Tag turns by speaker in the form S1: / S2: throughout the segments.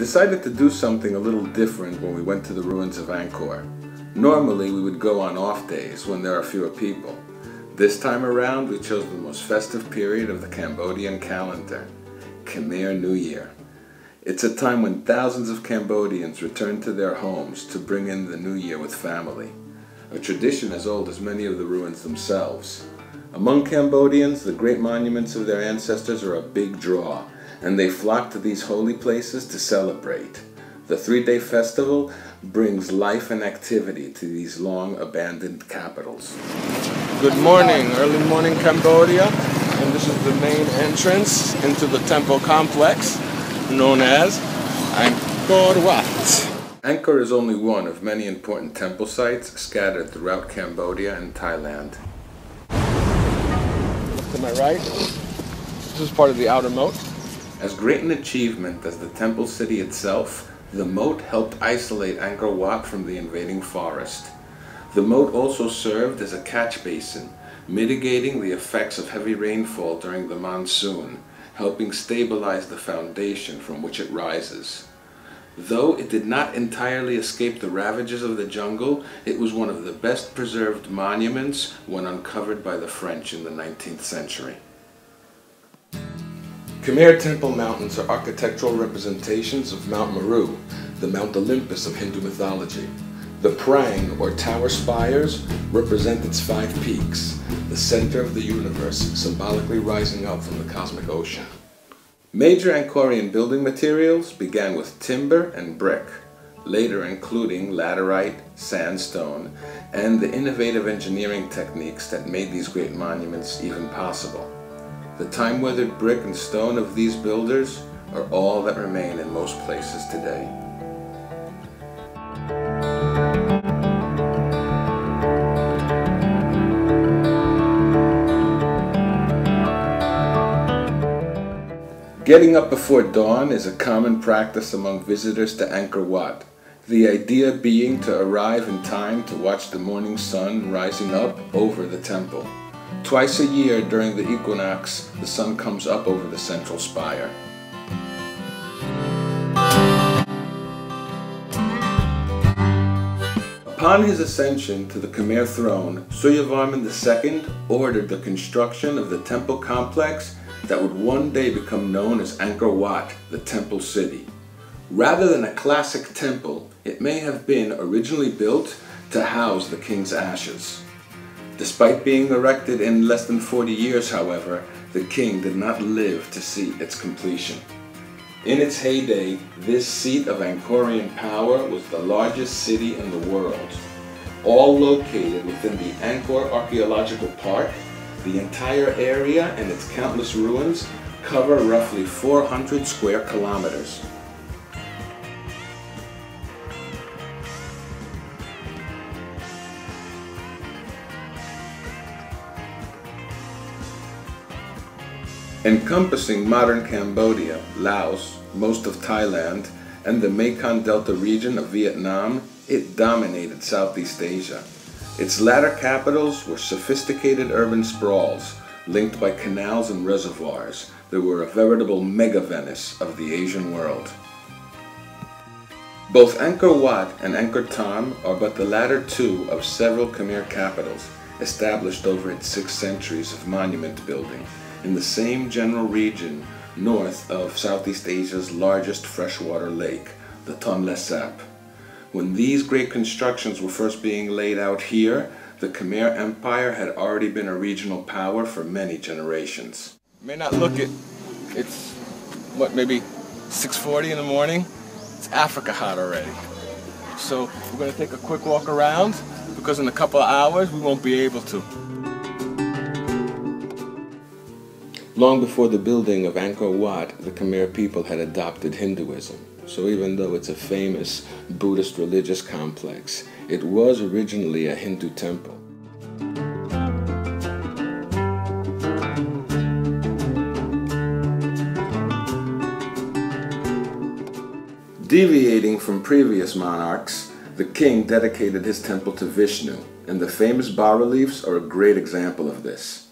S1: decided to do something a little different when we went to the ruins of Angkor. Normally, we would go on off days when there are fewer people. This time around, we chose the most festive period of the Cambodian calendar, Khmer New Year. It's a time when thousands of Cambodians return to their homes to bring in the new year with family, a tradition as old as many of the ruins themselves. Among Cambodians, the great monuments of their ancestors are a big draw, and they flock to these holy places to celebrate. The three-day festival brings life and activity to these long abandoned capitals. Good morning, early morning Cambodia, and this is the main entrance into the temple complex known as Angkor Wat. Angkor is only one of many important temple sites scattered throughout Cambodia and Thailand. To my right, this is part of the outer moat. As great an achievement as the temple city itself, the moat helped isolate Angkor Wat from the invading forest. The moat also served as a catch basin, mitigating the effects of heavy rainfall during the monsoon, helping stabilize the foundation from which it rises. Though it did not entirely escape the ravages of the jungle, it was one of the best preserved monuments when uncovered by the French in the 19th century. Khmer Temple Mountains are architectural representations of Mount Meru, the Mount Olympus of Hindu mythology. The prang, or tower spires, represent its five peaks, the center of the universe, symbolically rising up from the cosmic ocean. Major Angkorian building materials began with timber and brick, later including laterite, sandstone, and the innovative engineering techniques that made these great monuments even possible. The time-weathered brick and stone of these builders are all that remain in most places today. Getting up before dawn is a common practice among visitors to Angkor Wat, the idea being to arrive in time to watch the morning sun rising up over the temple. Twice a year during the equinox, the sun comes up over the central spire. Upon his ascension to the Khmer throne, Suryavarman II ordered the construction of the temple complex that would one day become known as Angkor Wat, the temple city. Rather than a classic temple, it may have been originally built to house the king's ashes. Despite being erected in less than 40 years, however, the king did not live to see its completion. In its heyday, this seat of Angkorian power was the largest city in the world. All located within the Angkor Archaeological Park, the entire area and its countless ruins cover roughly 400 square kilometers. Encompassing modern Cambodia, Laos, most of Thailand, and the Mekong Delta region of Vietnam, it dominated Southeast Asia. Its latter capitals were sophisticated urban sprawls, linked by canals and reservoirs that were a veritable mega-Venice of the Asian world. Both Angkor Wat and Angkor Thom are but the latter two of several Khmer capitals established over its six centuries of monument building in the same general region north of Southeast Asia's largest freshwater lake, the Tonle Sap. When these great constructions were first being laid out here, the Khmer Empire had already been a regional power for many generations. may not look it. It's, what, maybe 6.40 in the morning? It's Africa hot already. So we're going to take a quick walk around because in a couple of hours we won't be able to. Long before the building of Angkor Wat, the Khmer people had adopted Hinduism. So even though it's a famous Buddhist religious complex, it was originally a Hindu temple. Deviating from previous monarchs, the king dedicated his temple to Vishnu, and the famous bas-reliefs are a great example of this.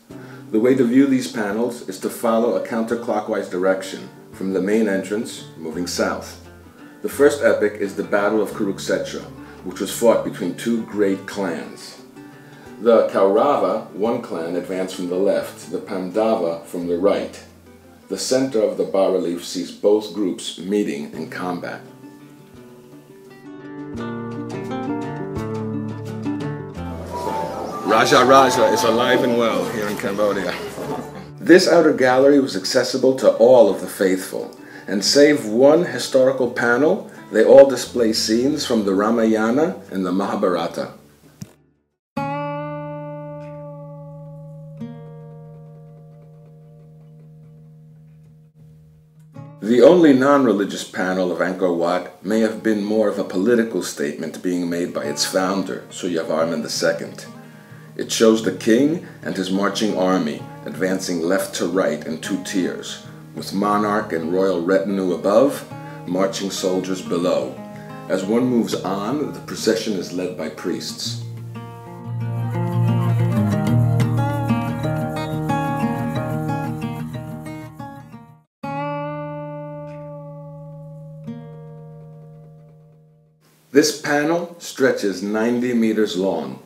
S1: The way to view these panels is to follow a counterclockwise direction from the main entrance moving south. The first epic is the Battle of Kuruksetra, which was fought between two great clans. The Kaurava, one clan, advanced from the left, the Pandava from the right. The center of the bas-relief sees both groups meeting in combat. Raja Raja is alive and well here in Cambodia. This outer gallery was accessible to all of the faithful, and save one historical panel, they all display scenes from the Ramayana and the Mahabharata. The only non-religious panel of Angkor Wat may have been more of a political statement being made by its founder, Suryavarman II. It shows the king and his marching army advancing left to right in two tiers, with monarch and royal retinue above, marching soldiers below. As one moves on, the procession is led by priests. This panel stretches 90 meters long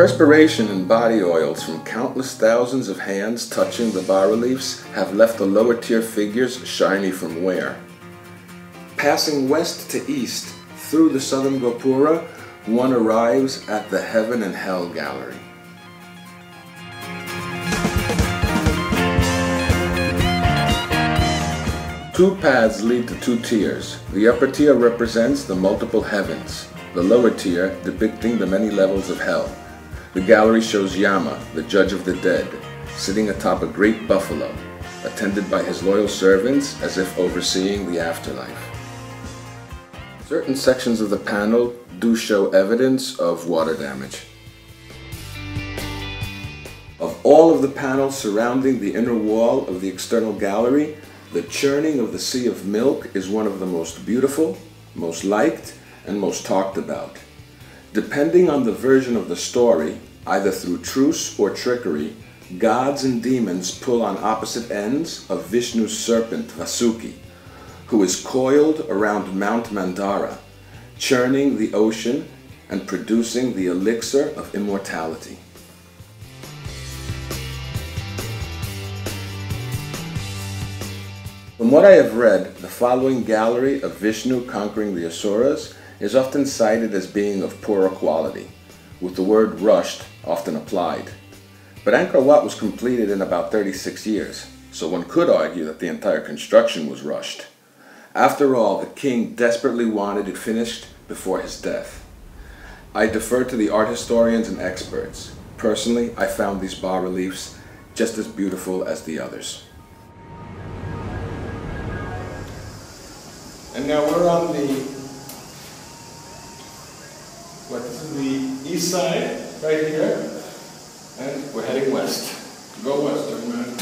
S1: perspiration and body oils from countless thousands of hands touching the bas-reliefs have left the lower tier figures shiny from wear. Passing west to east through the southern Gopura, one arrives at the Heaven and Hell Gallery. Two paths lead to two tiers. The upper tier represents the multiple heavens, the lower tier depicting the many levels of hell. The gallery shows Yama, the judge of the dead, sitting atop a great buffalo, attended by his loyal servants as if overseeing the afterlife. Certain sections of the panel do show evidence of water damage. Of all of the panels surrounding the inner wall of the external gallery, the churning of the Sea of Milk is one of the most beautiful, most liked, and most talked about. Depending on the version of the story, either through truce or trickery, gods and demons pull on opposite ends of Vishnu's serpent Vasuki, who is coiled around Mount Mandara, churning the ocean and producing the elixir of immortality. From what I have read, the following gallery of Vishnu conquering the Asuras is often cited as being of poorer quality, with the word rushed often applied. But Angkor Wat was completed in about 36 years, so one could argue that the entire construction was rushed. After all, the king desperately wanted it finished before his death. I defer to the art historians and experts. Personally, I found these bas-reliefs just as beautiful as the others. And now we're on the what this is the east side, right here, and we're heading west. Go west, everyone.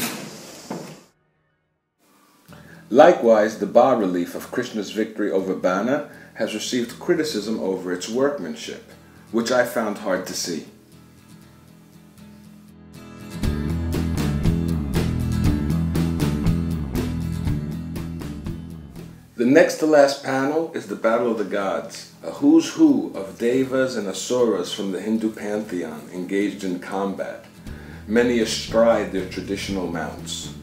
S1: Likewise, the bas-relief of Krishna's victory over Bana has received criticism over its workmanship, which I found hard to see. The next to last panel is the Battle of the Gods, a who's who of devas and asuras from the Hindu pantheon engaged in combat, many astride their traditional mounts.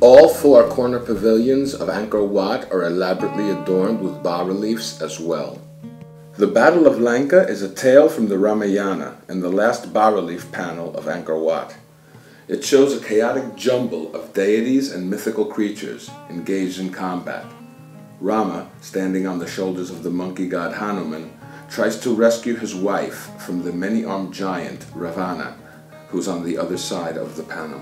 S1: All four corner pavilions of Angkor Wat are elaborately adorned with bas-reliefs as well. The Battle of Lanka is a tale from the Ramayana and the last bas-relief panel of Angkor Wat. It shows a chaotic jumble of deities and mythical creatures engaged in combat. Rama, standing on the shoulders of the monkey god Hanuman, tries to rescue his wife from the many-armed giant Ravana, who's on the other side of the panel.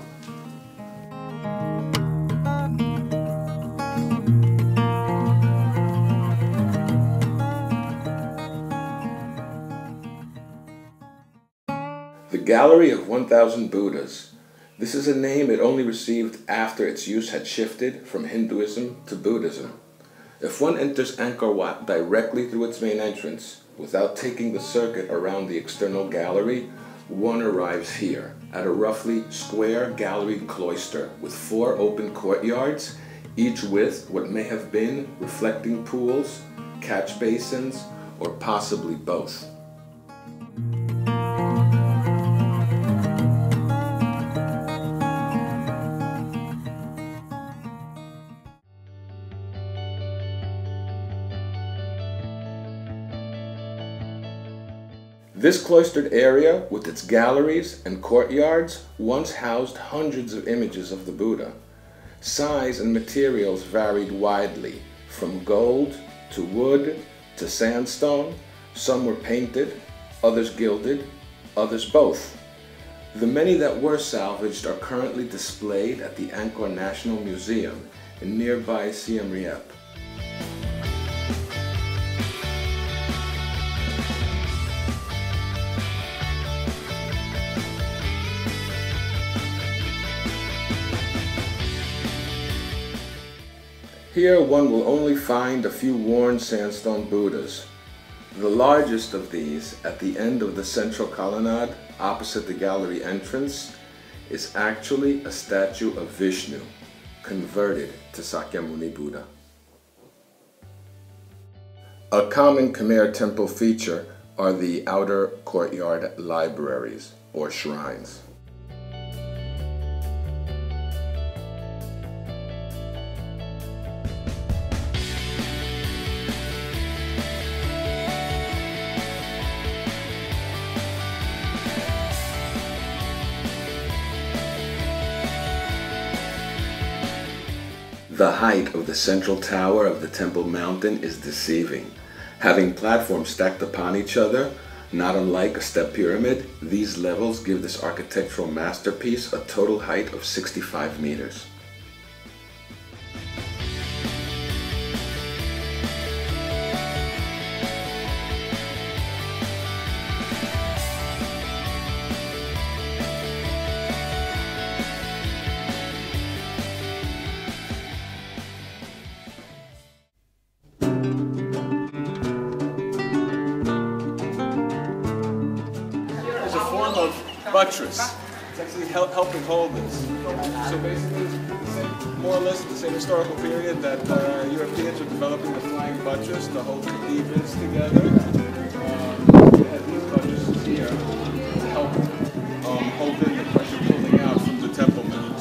S1: The Gallery of 1000 Buddhas. This is a name it only received after its use had shifted from Hinduism to Buddhism. If one enters Angkor Wat directly through its main entrance, without taking the circuit around the external gallery, one arrives here at a roughly square gallery cloister with four open courtyards, each with what may have been reflecting pools, catch basins, or possibly both. This cloistered area, with its galleries and courtyards, once housed hundreds of images of the Buddha. Size and materials varied widely, from gold to wood to sandstone. Some were painted, others gilded, others both. The many that were salvaged are currently displayed at the Angkor National Museum in nearby Siem Reap. Here one will only find a few worn sandstone Buddhas. The largest of these, at the end of the central colonnade, opposite the gallery entrance, is actually a statue of Vishnu, converted to Sakyamuni Buddha. A common Khmer temple feature are the outer courtyard libraries, or shrines. Height of the central tower of the Temple Mountain is deceiving. Having platforms stacked upon each other, not unlike a step pyramid, these levels give this architectural masterpiece a total height of 65 meters.
S2: Buttress. It's actually help, helping hold this. So basically, more or less the same historical period that uh, Europeans were developing the flying buttress to hold cathedrals together. Um, they had these buttresses here to help um, hold in the pressure pulling out from the Temple Mount.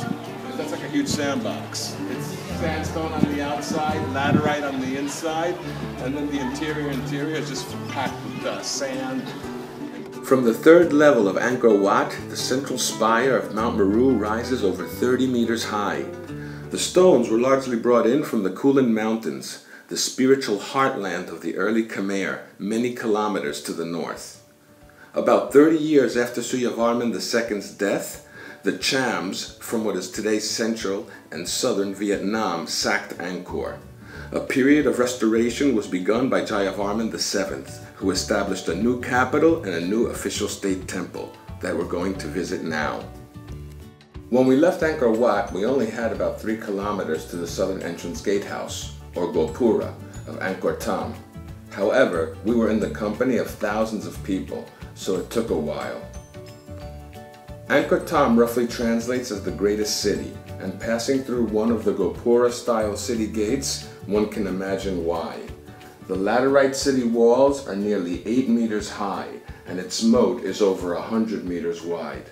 S2: That's like a huge sandbox. It's sandstone on the outside, laterite on the inside, and then the interior interior is just packed with uh, sand,
S1: from the third level of Angkor Wat, the central spire of Mount Meru rises over 30 meters high. The stones were largely brought in from the Kulen Mountains, the spiritual heartland of the early Khmer, many kilometers to the north. About 30 years after Suryavarman II's death, the Chams from what is today central and southern Vietnam sacked Angkor. A period of restoration was begun by Jayavarman VII, who established a new capital and a new official state temple that we're going to visit now. When we left Angkor Wat, we only had about three kilometers to the southern entrance gatehouse, or Gopura, of Angkor Thom. However, we were in the company of thousands of people, so it took a while. Angkor Thom roughly translates as the greatest city, and passing through one of the Gopura-style city gates, one can imagine why. The laterite city walls are nearly 8 meters high, and its moat is over 100 meters wide.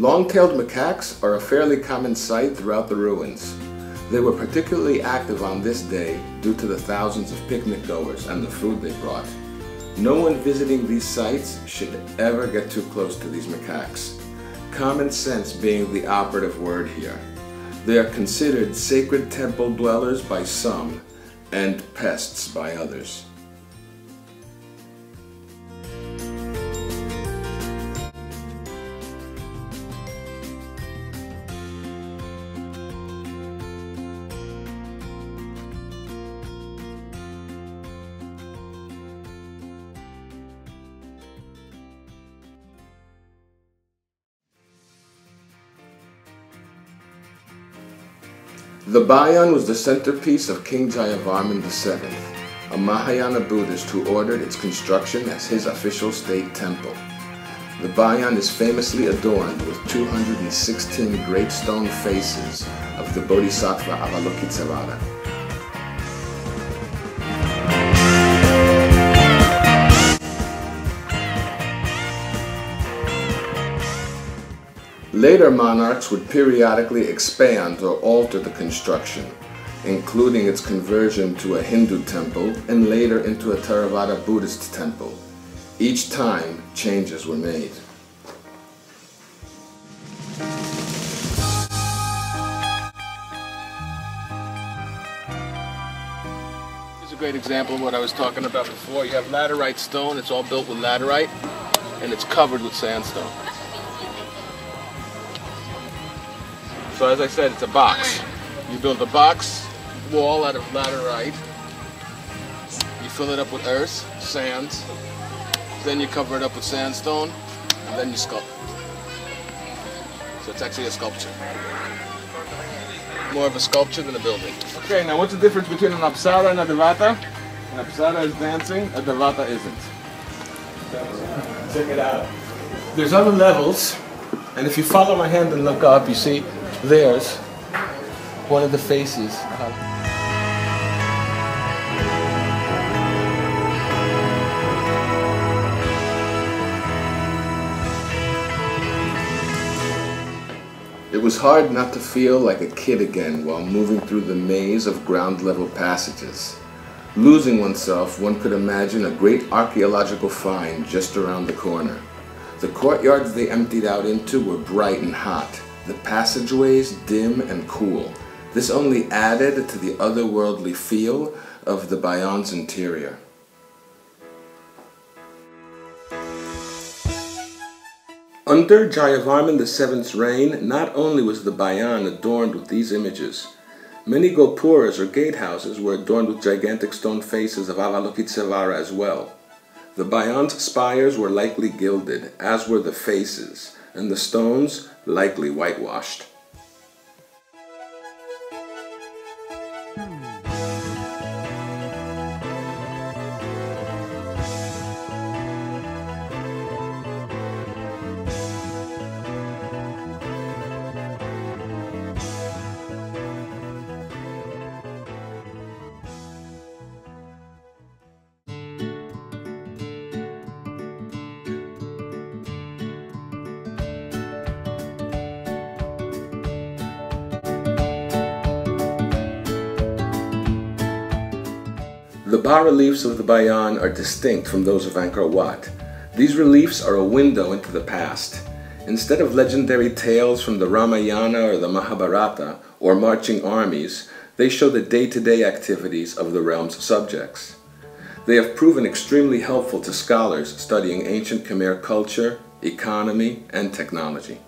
S1: Long-tailed macaques are a fairly common sight throughout the ruins. They were particularly active on this day due to the thousands of picnic goers and the food they brought. No one visiting these sites should ever get too close to these macaques. Common sense being the operative word here. They are considered sacred temple dwellers by some and pests by others. The Bayon was the centerpiece of King Jayavarman VII, a Mahayana Buddhist who ordered its construction as his official state temple. The Bayon is famously adorned with 216 great stone faces of the Bodhisattva Avalokitesvara. Later monarchs would periodically expand or alter the construction, including its conversion to a Hindu temple and later into a Theravada Buddhist temple. Each time, changes were made.
S2: Here's a great example of what I was talking about before. You have laterite stone, it's all built with laterite, and it's covered with sandstone. So as I said, it's a box. You build a box wall out of laterite. You fill it up with earth, sand. Then you cover it up with sandstone, and then you sculpt. So it's actually a sculpture. More of a sculpture than a building. Okay, now what's the difference between an apsara and a devata? An apsara is dancing, a devata isn't. Check it out. There's other levels, and if you follow my hand and look up, you see there's one of the faces.
S1: It was hard not to feel like a kid again while moving through the maze of ground level passages. Losing oneself, one could imagine a great archaeological find just around the corner. The courtyards they emptied out into were bright and hot, the passageways dim and cool. This only added to the otherworldly feel of the Bayon's interior. Under Jayavarman VII's reign, not only was the Bayon adorned with these images, many gopuras or gatehouses were adorned with gigantic stone faces of Avalokitesvara as well. The Bayon's spires were likely gilded, as were the faces, and the stones likely whitewashed. The bas-reliefs of the Bayon are distinct from those of Angkor Wat. These reliefs are a window into the past. Instead of legendary tales from the Ramayana or the Mahabharata or marching armies, they show the day-to-day activities of the realm's subjects. They have proven extremely helpful to scholars studying ancient Khmer culture, economy, and technology.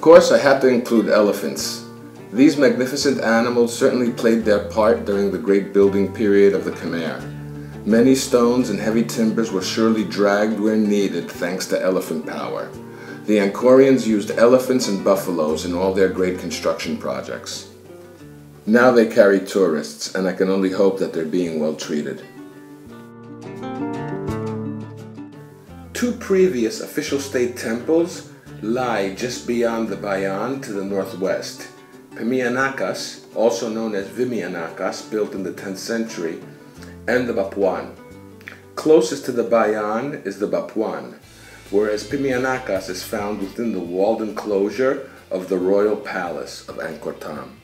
S1: Of course, I had to include elephants. These magnificent animals certainly played their part during the great building period of the Khmer. Many stones and heavy timbers were surely dragged where needed thanks to elephant power. The Angkorians used elephants and buffaloes in all their great construction projects. Now they carry tourists, and I can only hope that they're being well treated. Two previous official state temples lie just beyond the Bayon to the northwest. Phimeanakas, also known as Vimeanakas, built in the 10th century, and the Baphuon. Closest to the Bayon is the Baphuon, whereas Phimeanakas is found within the walled enclosure of the royal palace of Angkor Thom.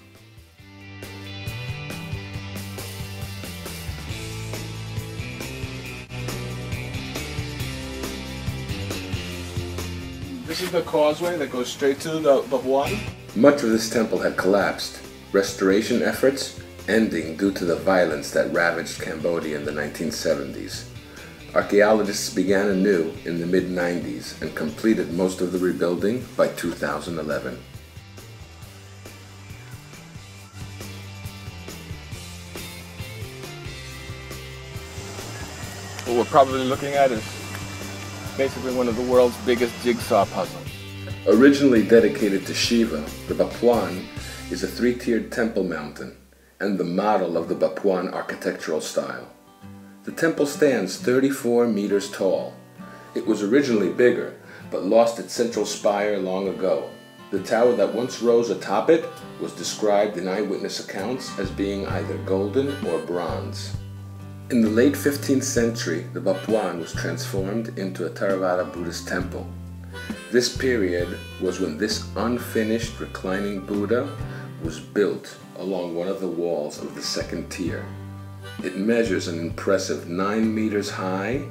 S2: This is the causeway that goes straight to the the Baphuon.
S1: Much of this temple had collapsed, restoration efforts ending due to the violence that ravaged Cambodia in the 1970s. Archaeologists began anew in the mid-90s and completed most of the rebuilding by 2011.
S2: What we're probably looking at is basically one of the world's biggest jigsaw puzzles.
S1: Originally dedicated to Shiva, the Baphuon is a three-tiered temple mountain and the model of the Baphuon architectural style. The temple stands 34 meters tall. It was originally bigger, but lost its central spire long ago. The tower that once rose atop it was described in eyewitness accounts as being either golden or bronze. In the late 15th century, the Baphuon was transformed into a Theravada Buddhist temple. This period was when this unfinished reclining Buddha was built along one of the walls of the second tier. It measures an impressive 9 meters high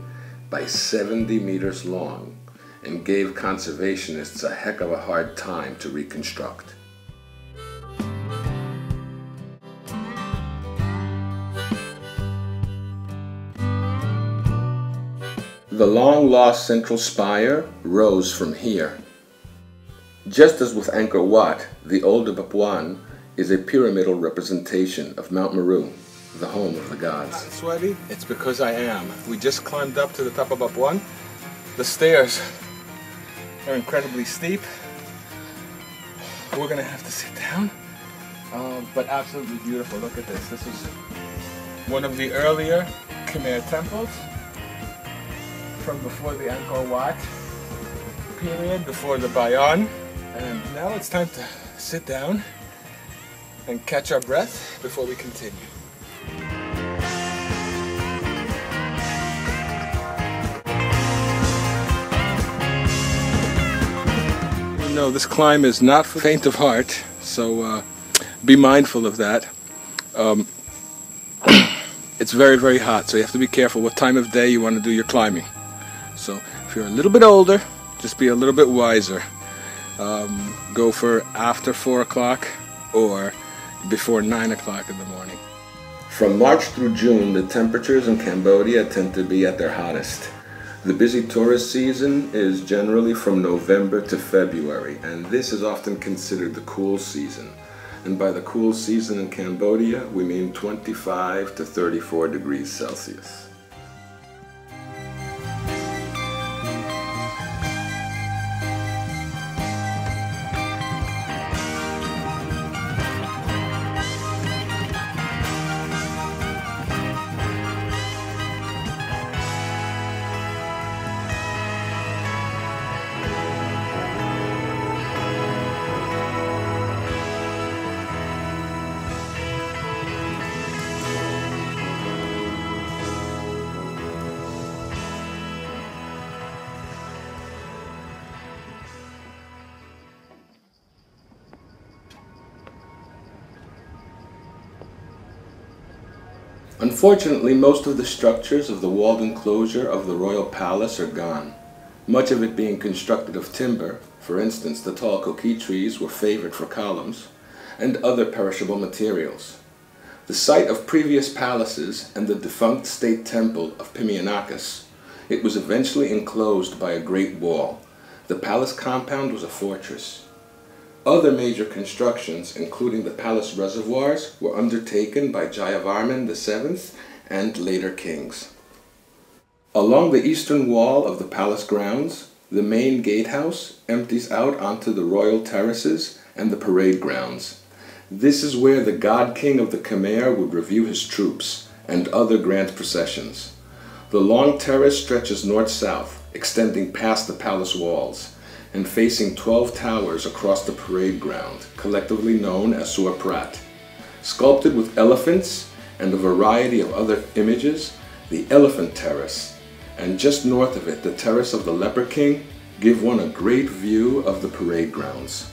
S1: by 70 meters long and gave conservationists a heck of a hard time to reconstruct. The long-lost central spire rose from here. Just as with Angkor Wat, the older Baphuon is a pyramidal representation of Mount Meru, the home of the gods.
S2: Sweaty? It's because I am. We just climbed up to the top of Baphuon. The stairs are incredibly steep. We're gonna have to sit down, um, but absolutely beautiful. Look at this. This is one of the earlier Khmer temples from before the Angkor Wat period, before the Bayon. And now it's time to sit down and catch our breath before we continue. No, this climb is not for faint of heart, so uh, be mindful of that. Um, it's very, very hot, so you have to be careful what time of day you want to do your climbing. So if you're a little bit older, just be a little bit wiser. Um, go for after 4 o'clock or before 9 o'clock in the morning.
S1: From March through June, the temperatures in Cambodia tend to be at their hottest. The busy tourist season is generally from November to February, and this is often considered the cool season. And by the cool season in Cambodia, we mean 25 to 34 degrees Celsius. Unfortunately, most of the structures of the walled enclosure of the royal palace are gone, much of it being constructed of timber, for instance the tall koki trees were favored for columns, and other perishable materials. The site of previous palaces and the defunct state temple of Phimeanakas, it was eventually enclosed by a great wall. The palace compound was a fortress. Other major constructions, including the palace reservoirs, were undertaken by Jayavarman VII and later kings. Along the eastern wall of the palace grounds, the main gatehouse empties out onto the royal terraces and the parade grounds. This is where the god king of the Khmer would review his troops and other grand processions. The long terrace stretches north-south, extending past the palace walls and facing 12 towers across the parade ground, collectively known as Suor Prat. Sculpted with elephants and a variety of other images, the Elephant Terrace, and just north of it, the Terrace of the Leper King, give one a great view of the parade grounds.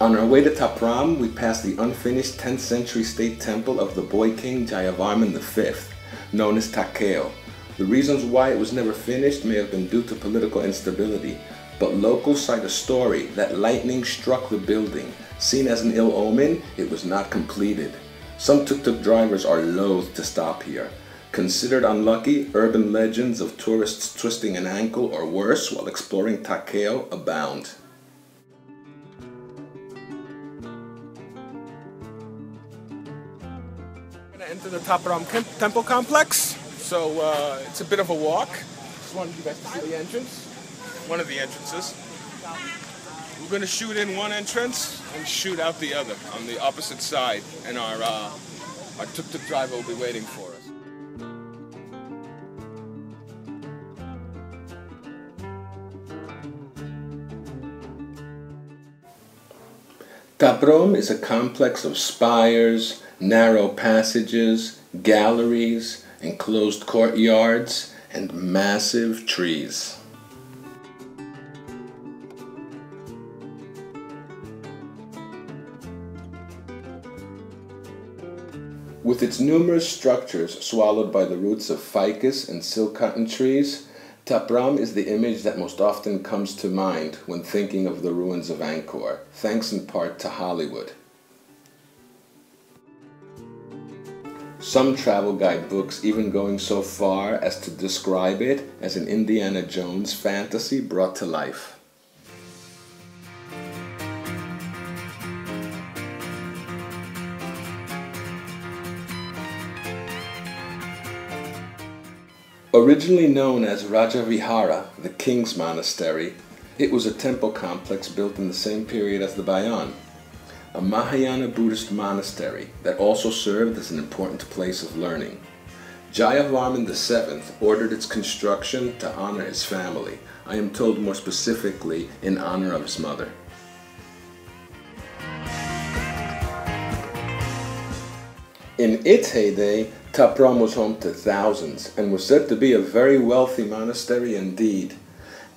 S1: On our way to Ta Prohm, we passed the unfinished 10th century state temple of the boy king Jayavarman V, known as Ta Keo, the reasons why it was never finished may have been due to political instability, but locals cite a story that lightning struck the building. Seen as an ill omen, it was not completed. Some tuk-tuk drivers are loath to stop here. Considered unlucky, urban legends of tourists twisting an ankle or worse while exploring Ta Keo abound.
S2: gonna enter the Ta Prohm Temple complex. So uh, it's a bit of a walk. Just wanted you guys to see the entrance. One of the entrances. We're gonna shoot in one entrance and shoot out the other on the opposite side, and our uh, our tuk-tuk driver will be waiting for us.
S1: Ta Prohm is a complex of spires, narrow passages, galleries, enclosed courtyards, and massive trees. With its numerous structures swallowed by the roots of ficus and silk cotton trees, Ta Prohm is the image that most often comes to mind when thinking of the ruins of Angkor, thanks in part to Hollywood. Some travel guide books even going so far as to describe it as an Indiana Jones fantasy brought to life. Originally known as Rajavihara, the king's monastery, it was a temple complex built in the same period as the Bayon a Mahayana Buddhist monastery that also served as an important place of learning. Jayavarman VII ordered its construction to honor his family, I am told more specifically in honor of his mother. In its heyday, Ta Prohm was home to thousands and was said to be a very wealthy monastery indeed.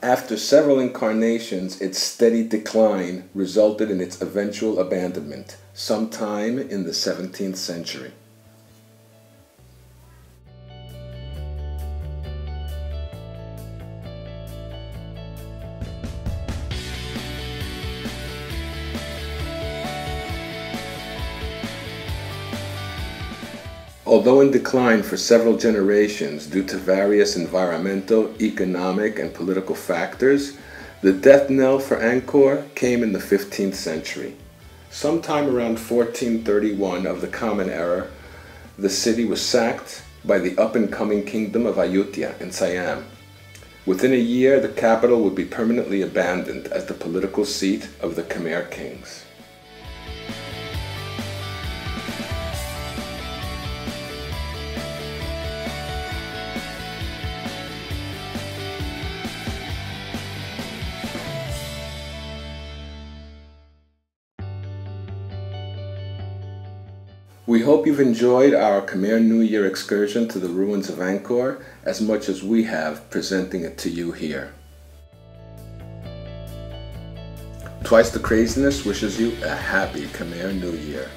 S1: After several incarnations, its steady decline resulted in its eventual abandonment, sometime in the 17th century. Although in decline for several generations due to various environmental, economic, and political factors, the death knell for Angkor came in the 15th century. Sometime around 1431 of the Common Era, the city was sacked by the up-and-coming kingdom of Ayutthaya in Siam. Within a year, the capital would be permanently abandoned as the political seat of the Khmer kings. We hope you've enjoyed our Khmer New Year excursion to the ruins of Angkor as much as we have presenting it to you here. Twice the Craziness wishes you a happy Khmer New Year.